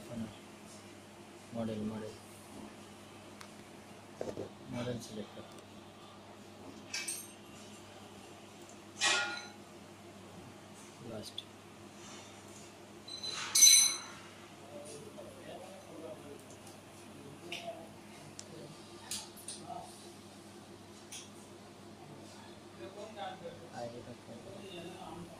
अल्फाना model model model select कर last ID तक